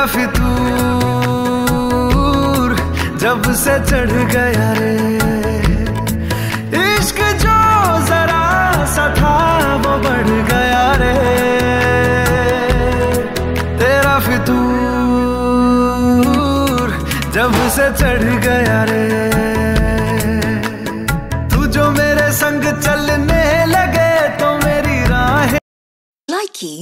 तेरा फितूर जब से चढ़ गया रे। इश्क जो जरा सा था, वो बढ़ गया रे। तेरा फितूर जब से चढ़ गया रे। तू जो मेरे संग चलने लगे तो मेरी राहें Likey